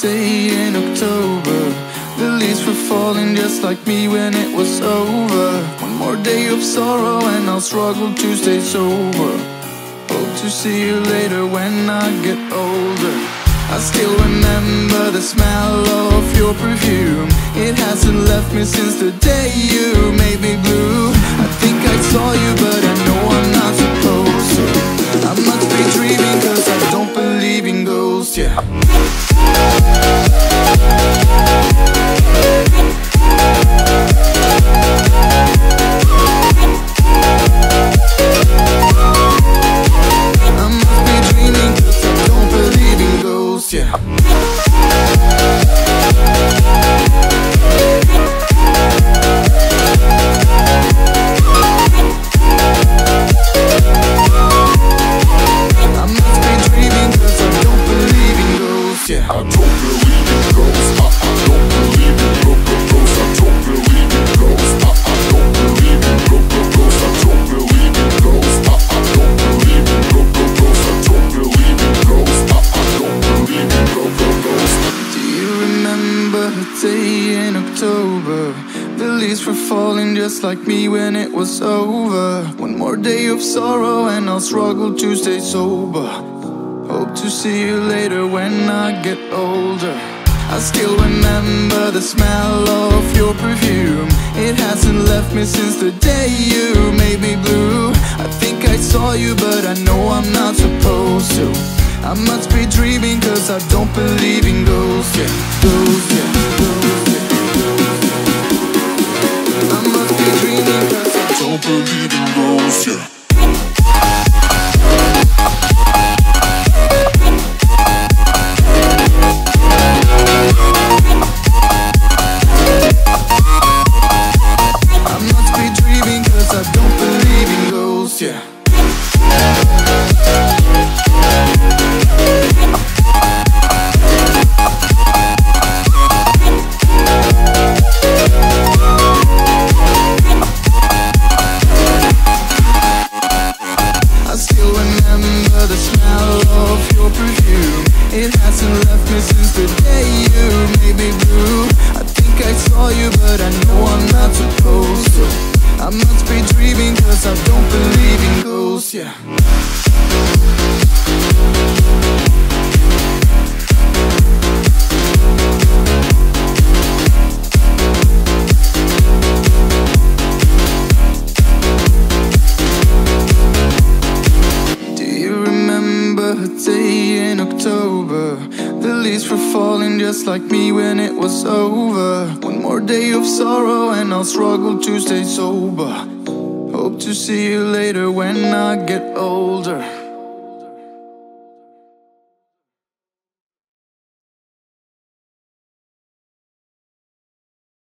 day in October. The leaves were falling just like me when it was over. One more day of sorrow and I'll struggle to stay sober. Hope to see you later when I get older. I still remember the smell of your perfume. It hasn't left me since the day you made me blue. Yeah. I must be dreaming, cause I don't believe in ghosts, yeah. I don't believe in October? The leaves were falling just like me when it was over. One more day of sorrow and I'll struggle to stay sober. Hope to see you later when I get older. I still remember the smell of your perfume. It hasn't left me since the day you made me blue. I think I saw you, but I know I'm not supposed to. I must be dreaming, cause I don't believe in ghosts, yeah. Ghosts, yeah. Still remember the smell of your perfume. It hasn't left me since the day you made me blue. I think I saw you, but I know I'm not supposed to. I must be dreaming, cause I don't believe in ghosts, yeah. October? The leaves were falling just like me when it was over. One more day of sorrow and I'll struggle to stay sober. Hope to see you later when I get older.